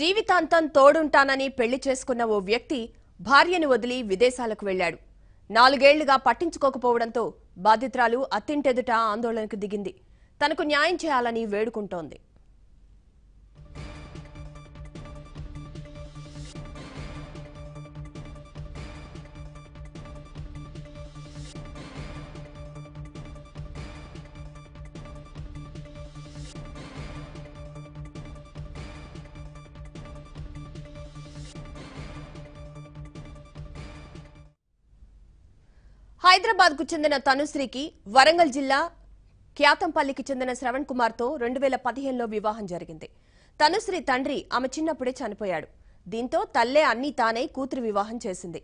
జీవితాంతం తోడుంటానని పెళ్ళి చేసుకున్న ఓ వ్యక్తి భార్యను వదిలి విదేశాలకు వెళ్ళాడు నాలుగేళ్ళుగా పట్టించుకోకపోవడంతో బాధితురాలు అత్తింటెదుట ఆందోళనకు దిగింది. తనకు న్యాయం చేయాలని వేడుకుంటోంది. హైదరాబాద్కు చెందిన తనుశ్రీకి వరంగల్ జిల్లా క్యాతంపల్లికి చెందిన శ్రవణ్ కుమార్తో రెండు వేల పదిహేనులో వివాహం జరిగింది. తనుశ్రీ తండ్రి ఆమె చిన్నప్పుడే చనిపోయాడు. దీంతో తల్లే అన్నీ తానే కూతురు వివాహం చేసింది.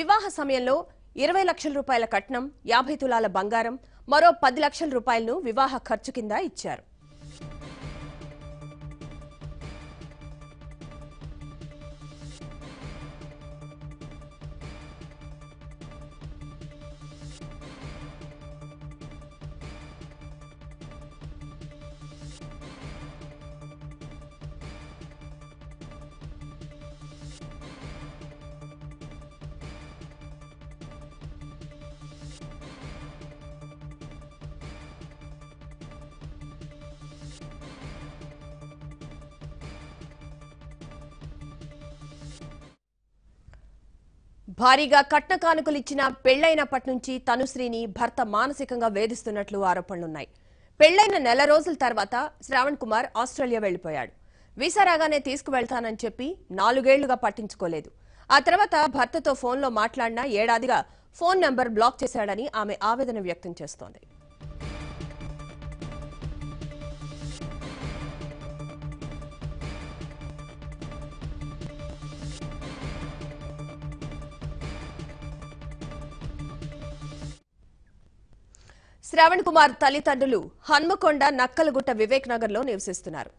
వివాహ సమయంలో ఇరవై లక్షల రూపాయల కట్నం యాభై తులాల బంగారం మరో పది లక్షల రూపాయలను వివాహ ఖర్చు కింద ఇచ్చారు. భారీగా కట్న కానుకలిచ్చిన పెళ్ళైనప్పటి నుంచి తనుశ్రీని భర్త మానసికంగా వేధిస్తున్నట్లు ఆరోపణలున్నాయి. పెళ్ళైన నెల రోజుల తర్వాత శ్రావణ్ కుమార్ ఆస్ట్రేలియా వెళ్ళిపోయాడు వీసా రాగానే తీసుకువెళ్తానని చెప్పి నాలుగేళ్ళుగా పట్టించుకోలేదు. ఆ తర్వాత భర్తతో ఫోన్లో మాట్లాడినా ఏడాదిగా ఫోన్ నెంబర్ బ్లాక్ చేశాడని ఆమె ఆవేదన వ్యక్తం చేస్తోంది. శ్రావణ్ కుమార్ తల్లిదండ్రులు హన్మకొండ నక్కలగుట్ట వివేక్ నగర్లో నివసిస్తున్నారు.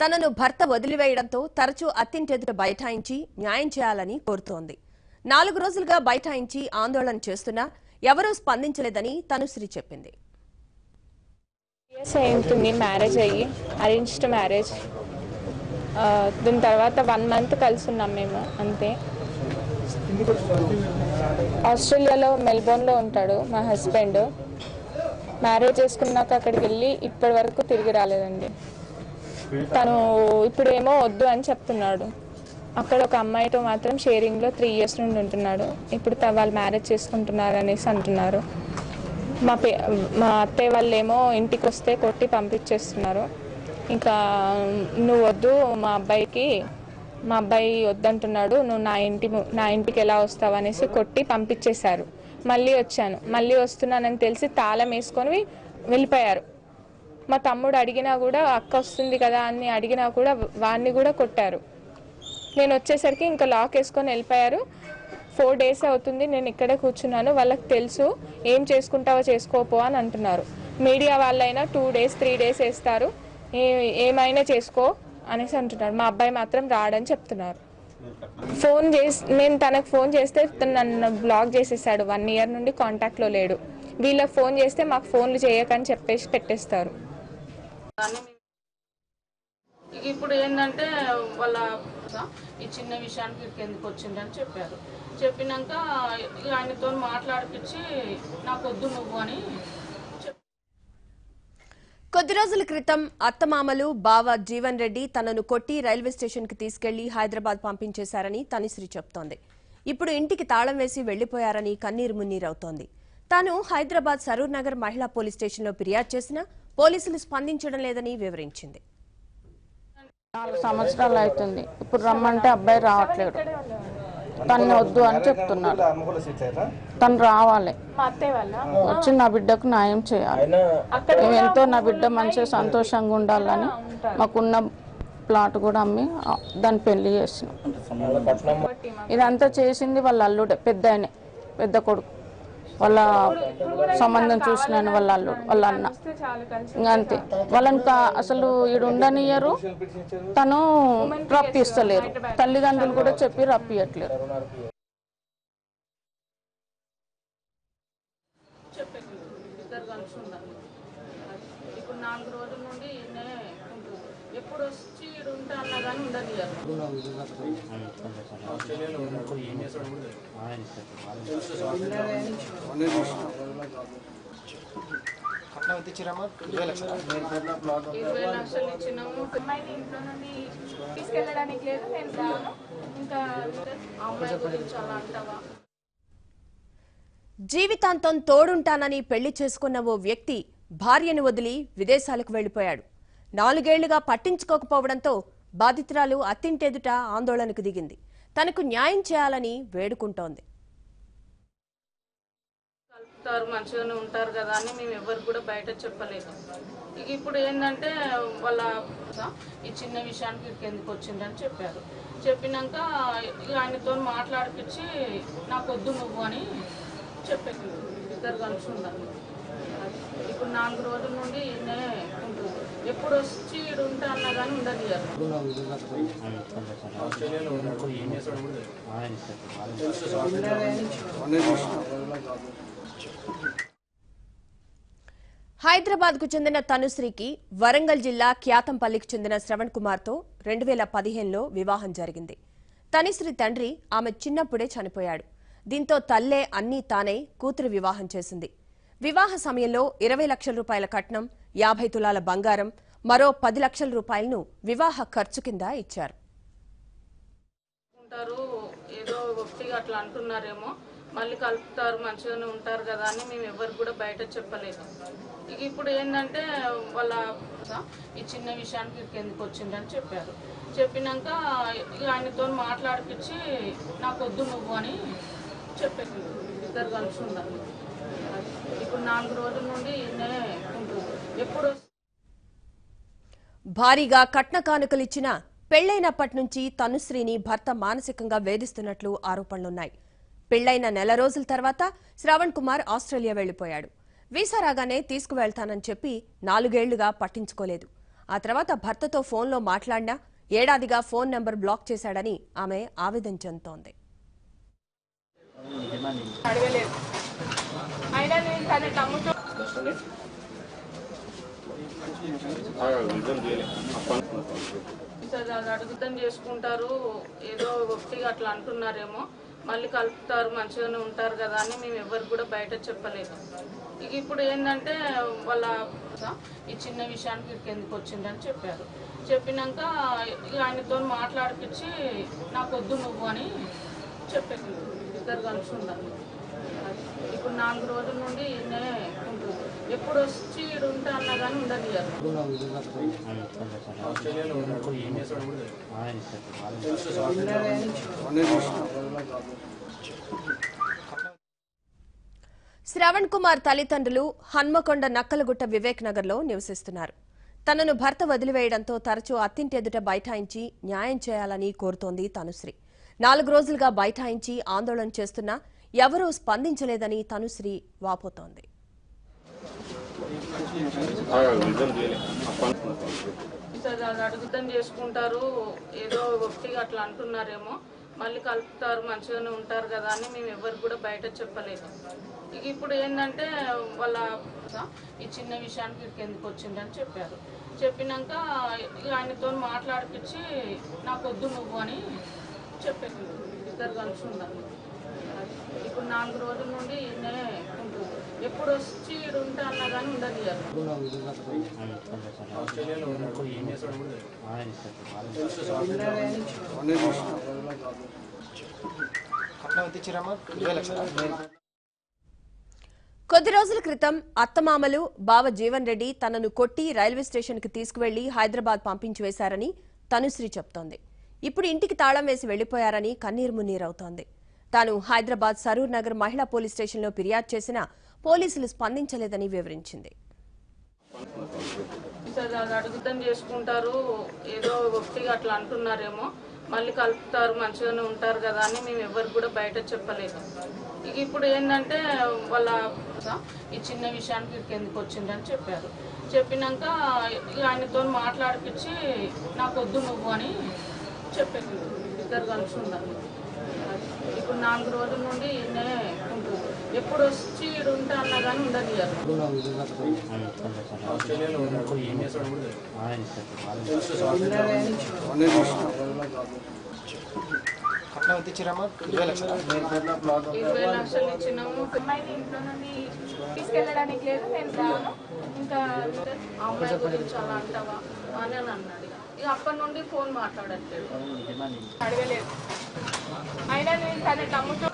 తనను భర్త వదిలివేయడంతో తరచూ అత్తింటెదుట బైఠాయించి న్యాయం చేయాలని కోరుతోంది. నాలుగు రోజులుగా బైఠాయించి ఆందోళన చేస్తున్నా ఎవరూ స్పందించలేదని తనుశ్రీ చెప్పింది. ఇయర్స్ అయింటుంది మ్యారేజ్ అయ్యి అరేంజ్డ్ మ్యారేజ్. దీని తర్వాత వన్ మంత్ కలిసి ఉన్నాం మేము అంతే. ఆస్ట్రేలియాలో మెల్బోర్న్లో ఉంటాడు మా హస్బెండ్. మ్యారేజ్ చేసుకున్నాక అక్కడికి వెళ్ళి ఇప్పటి వరకు తిరిగి రాలేదండి. తను ఇప్పుడేమో వద్దు అని చెప్తున్నాడు. అక్కడ ఒక అమ్మాయితో మాత్రం షేరింగ్లో త్రీ ఇయర్స్ నుండి ఉంటున్నాడు. ఇప్పుడు త- వాళ్ళు మ్యారేజ్ చేసుకుంటున్నారు అనేసి అంటున్నారు. మా పే మా అత్తయ్య వాళ్ళు ఏమో ఇంటికి వస్తే కొట్టి పంపించేస్తున్నారు. ఇంకా నువ్వు వద్దు మా అబ్బాయికి మా అబ్బాయి వద్దంటున్నాడు నువ్వు నా ఇంటి నా ఇంటికి ఎలా వస్తావు అనేసి కొట్టి పంపించేశారు. మళ్ళీ వచ్చాను. మళ్ళీ వస్తున్నానని తెలిసి తాళం వేసుకొని వెళ్ళిపోయారు. మా తమ్ముడు అడిగినా కూడా అక్క వస్తుంది కదా అని అడిగినా కూడా వాడిని కూడా కొట్టారు. నేను వచ్చేసరికి ఇంకా లాక్ వేసుకొని వెళ్ళిపోయారు. ఫోర్ డేస్ అవుతుంది నేను ఇక్కడే కూర్చున్నాను. వాళ్ళకి తెలుసు ఏం చేసుకుంటావో చేసుకోపో అని అంటున్నారు. మీడియా వాళ్ళైనా టూ డేస్ త్రీ డేస్ వేస్తారు. ఏ ఏమైనా చేసుకో అనేసి అంటున్నారు. మా అబ్బాయి మాత్రం రాడని చెప్తున్నారు. ఫోన్ చేసి నేను తనకు ఫోన్ చేస్తే నన్ను బ్లాక్ చేసేసాడు. వన్ ఇయర్ నుండి కాంటాక్ట్లో లేడు. వీళ్ళకి ఫోన్ చేస్తే మాకు ఫోన్లు చేయకని చెప్పేసి పెట్టేస్తారు. ఇప్పుడు ఏంటంటే వాళ్ళ ఈ చిన్న విషయానికి ఇక్కడికి ఎందుకు వచ్చిందని చెప్పారు. చెప్పినాక ఆయనతో మాట్లాడిపించి నాకు వద్దు నువ్వు అని కొద్ది రోజుల క్రితం అత్తమామలు బావ జీవన్ రెడ్డి తనను కొట్టి రైల్వే స్టేషన్కి తీసుకెళ్ళి హైదరాబాద్ పంపించేశారని తనిశ్రీ చెప్తోంది. ఇప్పుడు ఇంటికి తాళం వేసి వెళ్ళిపోయారని కన్నీరు మున్నీరవుతోంది తాను హైదరాబాద్ సరూర్ నగర్ మహిళా పోలీస్ స్టేషన్లో ఫిర్యాదు చేసినా పోలీసులు స్పందించడం లేదని వివరించింది. నాలుగు సంవత్సరాలు అవుతుంది. ఇప్పుడు రమ్మంటే అబ్బాయి రావట్లేదు. తను వద్దు అని చెప్తున్నాడు. తను రావాలి. వచ్చి నా బిడ్డకు న్యాయం చేయాలి. మేము ఎంతో నా బిడ్డ మంచిగా సంతోషంగా ఉండాలని మాకున్న ప్లాట్ కూడా అమ్మి దాన్ని పెళ్ళి చేసినాం. ఇదంతా చేసింది వాళ్ళ అల్లుడే పెద్ద పెద్ద కొడుకు. వాళ్ళ సంబంధం చూసినాను వాళ్ళ అల్లుడు వాళ్ళ అన్న. ఇంకా అంతే. వాళ్ళని అసలు ఈడు ఉండనియరు తను రప్పిస్తలేరు. తల్లిదండ్రులు కూడా చెప్పి రప్పియట్లేరు. ఇప్పుడు నాలుగు రోజుల నుండి ఎప్పుడు వచ్చి ఉంటా అన్నా కానీ ఉండనియరు ఇరవై లక్షలు ఇచ్చినాము అమ్మాయిని ఇంట్లో నుండి తీసుకెళ్ళడానికి లేదు నేను రాను ఇంకా అమ్మాయి గురించి అలా అంటావా జీవితాంతం తోడుంటానని పెళ్ళి చేసుకున్న ఓ వ్యక్తి భార్యను వదిలి విదేశాలకు వెళ్ళిపోయాడు నాలుగేళ్ళుగా పట్టించుకోకపోవడంతో బాధితురాలు అత్తింటెదుట ఆందోళనకు దిగింది. తనకు న్యాయం చేయాలని వేడుకుంటోంది. కలుపుతారు మంచిగానే ఉంటారు కదా అని మేము ఎవరు కూడా బయట చెప్పలేదు. ఇక ఇప్పుడు ఏంటంటే వాళ్ళ ఈ చిన్న విషయానికి ఎందుకు వచ్చిందని చెప్పారు. చెప్పినాక ఇక ఆయనతో మాట్లాడిపించి నాకు వద్దు నువ్వు అని చెప్పారు. ఇద్దరు కలిసి ఉండాలి. ఇప్పుడు నాలుగు రోజుల నుండి ఈయనే ఎప్పుడు వచ్చి ఉంటా అన్నా కానీ ఉండనియరు హైదరాబాద్కు చెందిన తనుశ్రీకి వరంగల్ జిల్లా క్యాతంపల్లికి చెందిన శ్రవణ్ కుమార్తో రెండు వేల పదిహేనులో వివాహం జరిగింది. తనుశ్రీ తండ్రి ఆమె చిన్నప్పుడే చనిపోయాడు. దీంతో తల్లే అన్నీ తానే కూతురు వివాహం చేసింది. వివాహ సమయంలో ఇరవై లక్షల రూపాయల కట్నం యాభై తులాల బంగారం మరో పది లక్షల రూపాయలను వివాహ ఖర్చు కింద ఇచ్చారు. ఉంటారు ఏదో ఒకటిగా అట్లా అంటున్నారేమో మళ్ళీ కలుపుతారు మంచిగానే ఉంటారు కదా అని మేము ఎవరికి కూడా బయట చెప్పలేదు. ఇక ఇప్పుడు ఏంటంటే వాళ్ళ ఈ చిన్న విషయానికి ఎందుకు వచ్చిందని చెప్పారు. చెప్పినాక ఇక ఆయనతో మాట్లాడిపించి నాకు వద్దు నువ్వు అని చెప్పారు ఇద్దరు కలిసి ఉండాలి. ఇప్పుడు నాలుగు రోజుల నుండి ఈయనే ఉంటుంది. ఎప్పుడు భారీగా కట్న కానుకలిచ్చిన పెళ్ళైనప్పటి నుంచి తనుశ్రీని భర్త మానసికంగా వేధిస్తున్నట్లు ఆరోపణలున్నాయి. పెళ్ళైన నెల రోజుల తర్వాత శ్రవణ్ కుమార్ ఆస్ట్రేలియా వెళ్ళిపోయాడు వీసా రాగానే తీసుకువెళ్తానని చెప్పి నాలుగేళ్ళుగా పట్టించుకోలేదు. ఆ తర్వాత భర్తతో ఫోన్లో మాట్లాడినా ఏడాదిగా ఫోన్ నెంబర్ బ్లాక్ చేశాడని ఆమె ఆవేదన చెందుతోంది. అయినా నేను తన నమ్ముతూ సరే అది చేసుకుంటారు. ఏదో ఒకటిగా అట్లా అంటున్నారేమో. మళ్ళీ కలుపుతారు మంచిగానే ఉంటారు కదా అని మేము ఎవరు కూడా బయట చెప్పలేదు. ఇక ఇప్పుడు ఏంటంటే వాళ్ళ ఈ చిన్న విషయానికి ఇక్కడికి ఎందుకు వచ్చిందని చెప్పారు. చెప్పినాక ఇక ఆయనతో మాట్లాడిపించి నాకు వద్దు నువ్వు అని చెప్పారు ఇద్దరు కలిసి ఉండాలి. ఇప్పుడు నాలుగు రోజుల నుండి ఉంటుంది. ఎప్పుడు వచ్చి ఈడు ఉంటా అన్నా కానీ ఉండదు శ్రవణ్ కుమార్ తల్లిదండ్రులు హన్మకొండ నక్కలగుట్ట వివేక్ నగర్లో నివసిస్తున్నారు. తనను భర్త వదిలివేయడంతో తరచూ అత్తింటి ఎదుట బైఠాయించి న్యాయం చేయాలని కోరుతోంది తనుశ్రీ. నాలుగు రోజులుగా బైఠాయించి ఆందోళన చేస్తున్నా ఎవరూ స్పందించలేదని తనుశ్రీ వాపోతోంది. అర్థం చేసుకుంటారు. ఏదో ఒకటిగా అట్లా అంటున్నారేమో. మళ్ళీ కలుపుతారు మంచిగానే ఉంటారు కదా అని మేము ఎవరు కూడా బయట చెప్పలేదు. ఇక ఇప్పుడు ఏంటంటే వాళ్ళ ఈ చిన్న విషయానికి ఇక్కడికి ఎందుకు వచ్చిందని చెప్పారు. చెప్పినాక ఆయనతో మాట్లాడిపించి నాకు వద్దు నువ్వు అని చెప్పారు. ఇద్దరు కలిసి ఉండాలి. ఇప్పుడు నాలుగు రోజుల నుండి ఈయనే ఉంటుంది ఎప్పుడు వచ్చి ఉంటా అన్నా కానీ ఉండదు కొద్ది రోజుల క్రితం అత్తమామలు బావ జీవన్ రెడ్డి తనను కొట్టి రైల్వే స్టేషన్కి తీసుకువెళ్ళి హైదరాబాద్ పంపించి వేశారని తనుశ్రీ చెప్తోంది. ఇప్పుడు ఇంటికి తాళం వేసి వెళ్ళిపోయారని కన్నీరు మున్నీరవుతోంది. తాను హైదరాబాద్ సరూర్ నగర్ మహిళా పోలీస్ స్టేషన్లో ఫిర్యాదు చేసినా పోలీసులు స్పందించలేదని వివరించింది. సరే చేసుకుంటారు. ఏదో ఒకటిగా అట్లా అంటున్నారేమో. మళ్ళీ కలుపుతారు మంచిగానే ఉంటారు కదా అని మేము ఎవరు కూడా బయట చెప్పలేదు. ఇక ఇప్పుడు ఏంటంటే వాళ్ళ ఈ చిన్న విషయానికి ఎందుకు వచ్చిందని చెప్పారు. చెప్పినాక ఆయనతో మాట్లాడిపించి నాకు వద్దు నువ్వు అని చెప్పారు. ఇద్దరు కలిసి ఉండాలి. ఇప్పుడు నాలుగు రోజుల నుండి ఈయనే ఉంటున్నాడు ఎప్పుడు వచ్చి ఈడు ఉంటా అన్నా కానీ ఉండనియరు ఇరవై లక్షలు ఇచ్చినాము. అమ్మాయిని ఇంట్లో నుండి తీసుకెళ్ళడానికి లేదు నేను రాను. ఇంకా ఆ అమ్మాయి గురించి అలా అంటావా? అని అని అన్నాడు ఇక. అప్పటి నుండి ఫోన్ మాట్లాడట్లేదు. అడగలేదు. అయినా నేను తనని నమ్ముతూ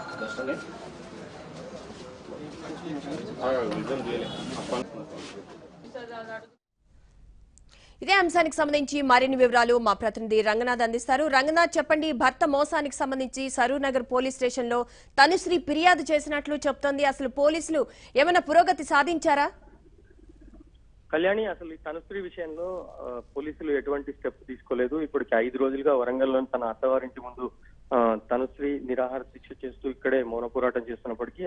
ఇదే అంశానికి సంబంధించి మరిన్ని వివరాలు మా ప్రతినిధి రంగనాథ్ అందిస్తారు. రంగనాథ్ చెప్పండి భర్త మోసానికి సంబంధించి సరూనగర్ పోలీస్ స్టేషన్లో తనుశ్రీ ఫిర్యాదు చేసినట్లు చెప్తోంది. అసలు పోలీసులు ఏమైనా పురోగతి సాధించారా? కళ్యాణి అసలు ఈ తనుశ్రీ విషయంలో పోలీసులు ఎటువంటి స్టెప్ తీసుకోలేదు. ఇప్పటికి ఐదు రోజులుగా వరంగల్లోని తన అత్తవారింటి ముందు తనుశ్రీ నిరాహార దీక్ష చేస్తూ ఇక్కడే మౌన పోరాటం చేస్తున్నప్పటికీ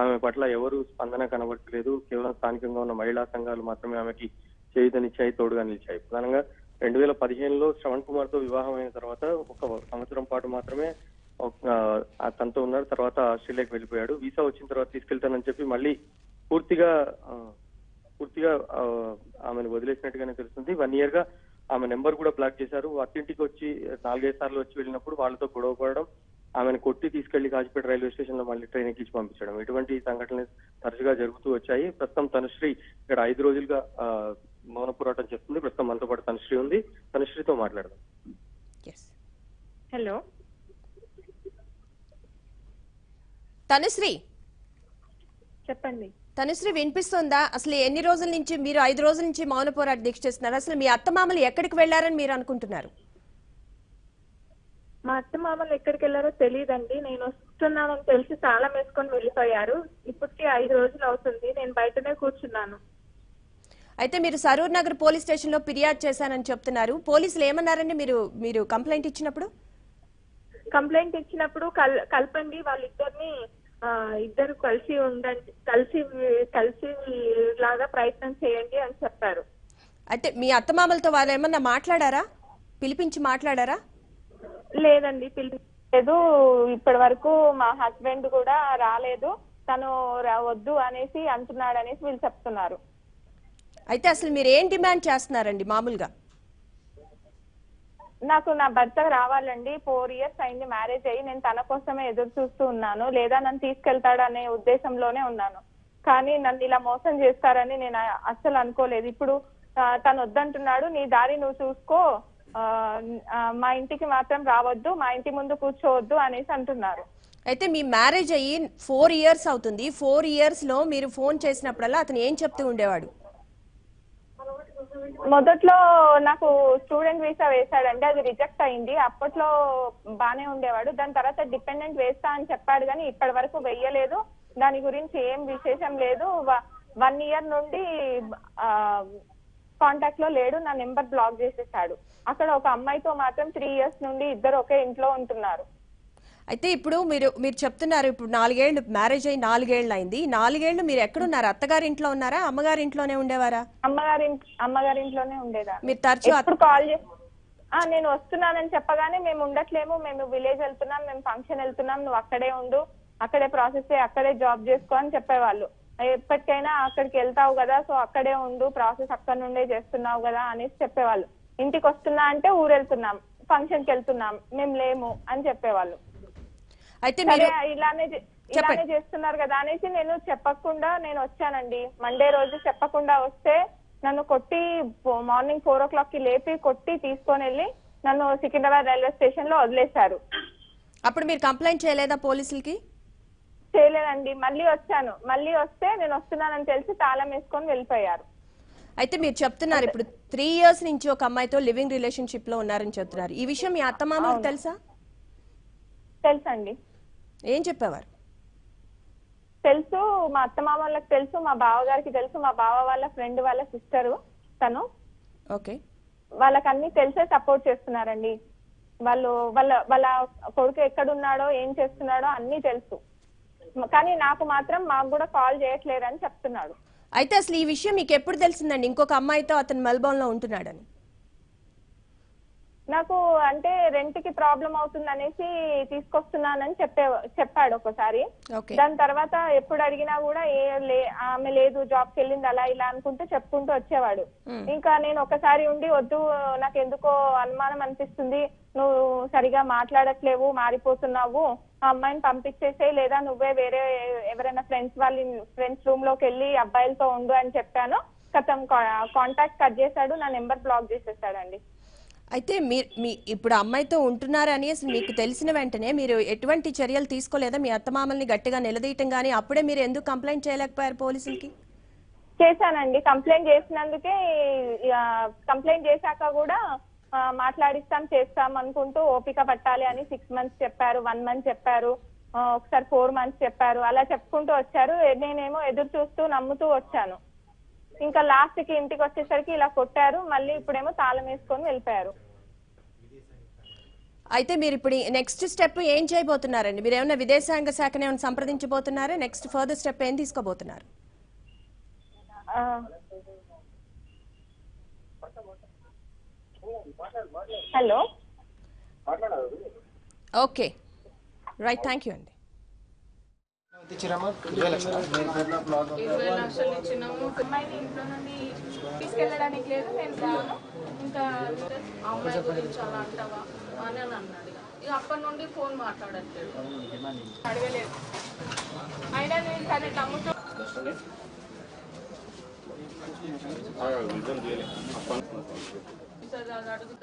ఆమె పట్ల ఎవరు స్పందన కనబడట్లేదు. కేవలం స్థానికంగా ఉన్న మహిళా సంఘాలు మాత్రమే ఆమెకి చేయుతనిచ్చాయి తోడుగా నిలిచాయి. ప్రధానంగా రెండు వేల పదిహేనులో శ్రవణ్ కుమార్తో వివాహం అయిన తర్వాత ఒక సంవత్సరం పాటు మాత్రమే తనతో ఉన్నారు. తర్వాత ఆస్ట్రేలియాకి వెళ్ళిపోయాడు. వీసా వచ్చిన తర్వాత తీసుకెళ్తానని చెప్పి మళ్ళీ పూర్తిగా పూర్తిగా ఆమెను వదిలేసినట్టుగానే తెలుస్తుంది. వన్ ఇయర్గా ఆమె నెంబర్ కూడా బ్లాక్ చేశారు. అత్తింటికి వచ్చి నాలుగైదు సార్లు వచ్చి వెళ్ళినప్పుడు వాళ్ళతో గొడవ పడడం ఆమెను కొట్టి తీసుకెళ్ళి కాజిపేట రైల్వే స్టేషన్లో మళ్ళీ ట్రైన్ ఎక్కించి పంపించడం. ఇటువంటి సంఘటనలు తరచుగా జరుగుతూ వచ్చాయి. ప్రస్తుతం తనుశ్రీ ఇక్కడ ఐదు రోజులుగా మౌన పోరాటం చేస్తుంది. ప్రస్తుతం మనతో పాటు తనుశ్రీ ఉంది. తనుశ్రీతో మాట్లాడదాం. హలో తనుశ్రీ. చెప్పండి. తనుశ్రీ వినిపిస్తుందా? అసలు ఎన్ని రోజుల నుంచి మీరు ఐదు రోజుల నుంచి మౌన పోరాట దీక్ష చేస్తున్నారు? అసలు మీ అత్తమామలు ఎక్కడికి వెళ్ళారని మీరు అనుకుంటున్నారు? మా అత్త మామలు ఎక్కడికి వెళ్ళారో తెలియదండి నేను వస్తున్నానని తెలిసి తాళం వేసుకొని వెళ్ళిపోయారు. ఇప్పటికి ఐదు రోజులు అవుతుంది. నేను బయటనే కూర్చున్నాను. అయితే మీరు సరూర్ నగర్ పోలీస్ స్టేషన్లో ఫిర్యాదు చేశానని చెప్తున్నారు. పోలీసులు ఏమన్నారండి మీరు మీరు కంప్లైంట్ ఇచ్చినప్పుడు? కంప్లైంట్ ఇచ్చినప్పుడు కల్- కలపండి వాళ్ళిద్దరిని ఇద్దరు కలిసి ఉండండి కలిసి కలిసి లాగా ప్రయత్నం చేయండి అని చెప్పారు. అయితే మీ అత్తమామలతో వాళ్ళు ఏమన్నా మాట్లాడారా? పిలిపించి మాట్లాడారా? లేదండి పిలిలేదు ఇప్పటి వరకు మా హస్బెండ్ కూడా రాలేదు. తను వద్దు అనేసి అంటున్నాడు అనేసి వీళ్ళు చెప్తున్నారు. అయితే అసలు మీరు ఏం డిమాండ్ చేస్తున్నారండి మామూలుగా? నాకు నా భర్త రావాలండి. ఫోర్ ఇయర్స్ అయింది మ్యారేజ్ అయ్యి నేను తన కోసమే ఎదురు చూస్తూ ఉన్నాను. లేదా నన్ను తీసుకెళ్తాడు అనే ఉద్దేశంలోనే ఉన్నాను. కానీ నన్ను ఇలా మోసం చేస్తారని నేను అస్సలు అనుకోలేదు. ఇప్పుడు తను వద్దంటున్నాడు నీ దారి నువ్వు చూసుకో. మా ఇంటికి మాత్రం రావద్దు మా ఇంటి ముందు కూర్చోవద్దు అనేసి అంటున్నారు. అయితే మీ మ్యారేజ్ అయ్యి ఫోర్ ఇయర్స్ అవుతుంది. ఫోర్ ఇయర్స్లో మీరు ఫోన్ చేసినప్పుడల్లా అతను ఏం చెప్తూ ఉండేవాడు? మొదట్లో నాకు స్టూడెంట్ వీసా వేశాడండి అది రిజెక్ట్ అయింది. అప్పట్లో బానే ఉండేవాడు. దాని తర్వాత డిపెండెంట్ వేస్తా అని చెప్పాడు కానీ ఇప్పటి వరకు వెయ్యలేదు దాని గురించి ఏం విశేషం లేదు. వన్ ఇయర్ నుండి కాంటాక్ట్లో లేడు. నా నెంబర్ బ్లాక్ చేసేసాడు. అక్కడ ఒక అమ్మాయితో మాత్రం త్రీ ఇయర్స్ నుండి ఇద్దరు ఒకే ఇంట్లో ఉంటున్నారు. అయితే ఇప్పుడు మీరు మీరు చెప్తున్నారు ఇప్పుడు నాలుగేళ్ళు మ్యారేజ్ అయ్యి నాలుగేళ్ళు అయింది. నాలుగేళ్ళు మీరు ఎక్కడున్నారు? అత్తగారి ఇంట్లో ఉన్నారా? అమ్మగారి ఇంట్లోనే ఉండేవారా? అమ్మగారి అమ్మగారి ఇంట్లోనే ఉండేదా మీరు తరచూ ఎప్పుడు కాల్ చేసి ఆ నేను వస్తున్నానని చెప్పగానే మేము ఉండట్లేము. మేము విలేజ్ వెళ్తున్నాం మేము ఫంక్షన్ వెళ్తున్నాం. నువ్వు అక్కడే ఉండు అక్కడే ప్రాసెస్ అక్కడే జాబ్ చేసుకో అని చెప్పేవాళ్ళు. ఎప్పటికైనా అక్కడికి వెళ్తావు కదా సో అక్కడే ఉండు ప్రాసెస్ అక్కడ నుండే చేస్తున్నావు కదా అనేసి చెప్పేవాళ్ళు. ఇంటికి వస్తున్నా అంటే ఊరు వెళ్తున్నాం ఫంక్షన్కి వెళ్తున్నాం మేము లేము అని చెప్పేవాళ్ళు. అయితే మీరు ఇలానే. ఇలానే చేస్తున్నారు కదా అనేసి నేను చెప్పకుండా నేను వచ్చానండి. మండే రోజు చెప్పకుండా వస్తే నన్ను కొట్టి మార్నింగ్ ఫోర్ ఓ క్లాక్కి లేపి కొట్టి తీసుకొని వెళ్ళి నన్ను సికింద్రాబాద్ రైల్వే స్టేషన్లో వదిలేశారు. అప్పుడు మీరు కంప్లైంట్ చేయలేదా పోలీసులకి? చేయలేదండి. మళ్ళీ వచ్చాను. మళ్ళీ వస్తే నేను వస్తున్నానని తెలిసి తాళం వేసుకొని వెళ్ళిపోయారు. అయితే మీరు చెప్తున్నారు ఇప్పుడు త్రీ ఇయర్స్ నుంచి ఒక అమ్మాయితో లివింగ్ రిలేషన్షిప్లో ఉన్నారని చెప్తున్నారు. ఈ విషయం మీ అత్తమామలకు తెలుసా? తెలుసండి. ఏం చెప్పేవారు? తెలుసు మా అత్తమామ వాళ్ళకి తెలుసు మా బావ గారికి తెలుసు మా బావ వాళ్ళ ఫ్రెండ్ వాళ్ళ సిస్టరు తను. ఓకే. వాళ్ళకి అన్ని తెలిసే సపోర్ట్ చేస్తున్నారండి. వాళ్ళు వాళ్ళ వాళ్ళ కొడుకు ఎక్కడున్నాడో ఏం చేస్తున్నాడో అన్ని తెలుసు. కానీ నాకు మాత్రం మాకు కూడా కాల్ చేయట్లేరని చెప్తున్నాడు. అయితే అసలు ఈ విషయం మీకు ఎప్పుడు తెలిసిందండి? ఇంకొక అమ్మాయితో అతను మెల్బోర్న్లో ఉంటున్నాడని. నాకు అంటే రెంట్కి ప్రాబ్లం అవుతుంది అనేసి తీసుకొస్తున్నానని చెప్పే చెప్పాడు ఒకసారి. దాని తర్వాత ఎప్పుడు అడిగినా కూడా ఏ లే ఆమె లేదు జాబ్కి వెళ్ళింది అలా ఇలా అనుకుంటూ చెప్పుకుంటూ వచ్చేవాడు. ఇంకా నేను ఒకసారి ఉండి వద్దు నాకు ఎందుకో అనుమానం అనిపిస్తుంది నువ్వు సరిగా మాట్లాడట్లేవు మారిపోతున్నావు ఆ అమ్మాయిని పంపించేసే లేదా నువ్వే వేరే ఎవరైనా ఫ్రెండ్స్ వాళ్ళ ఫ్రెండ్స్ రూమ్లోకి వెళ్ళి అబ్బాయిలతో ఉండు అని చెప్పాను. కథం కాంటాక్ట్ కట్ చేశాడు నా నెంబర్ బ్లాక్ చేసేసాడండి. అయితే మీరు మీ ఇప్పుడు అమ్మాయితో ఉంటున్నారని అసలు మీకు తెలిసిన వెంటనే మీరు ఎటువంటి చర్యలు తీసుకోలేదా? మీ అత్తమామల్ని గట్టిగా నిలదీయటం కానీ అప్పుడే మీరు ఎందుకు కంప్లైంట్ చేయలేకపోయారు పోలీసులకి? చేశానండి. కంప్లైంట్ చేసినందుకే కంప్లైంట్ చేశాక కూడా మాట్లాడిస్తాం చేస్తాం అనుకుంటూ ఓపిక పట్టాలి అని సిక్స్ మంత్స్ చెప్పారు వన్ మంత్ చెప్పారు ఒకసారి ఫోర్ మంత్స్ చెప్పారు అలా చెప్పుకుంటూ వచ్చారు. నేనేమో ఎదురు చూస్తూ నమ్ముతూ వచ్చాను. ఇంకా లాస్ట్కి ఇంటికి వచ్చేసరికి ఇలా కొట్టారు మళ్ళీ ఇప్పుడేమో తాళం వేసుకొని వెళ్ళిపోయారు. అయితే మీరు ఇప్పుడు నెక్స్ట్ స్టెప్ ఏం చేయబోతున్నారండి? మీరు ఏమైనా విదేశాంగ శాఖను ఏమైనా సంప్రదించబోతున్నారా? నెక్స్ట్ ఫర్దర్ స్టెప్ ఏం తీసుకోబోతున్నారు? Hello. Okay right thank you అండి. ఇరవై లక్షలు. ఇచ్చినాము. అమ్మాయిని ఇంట్లో నుండి తీసుకెళ్ళడానికి లేదు నేను రాను. ఇంకా అమ్మాయి గురించి అలా అంటావా? అని అని అన్నాడు ఇక. అప్పటి నుండి ఫోన్ మాట్లాడట్లేదు. అడగలేదు. అయినా నేను అది అడుగు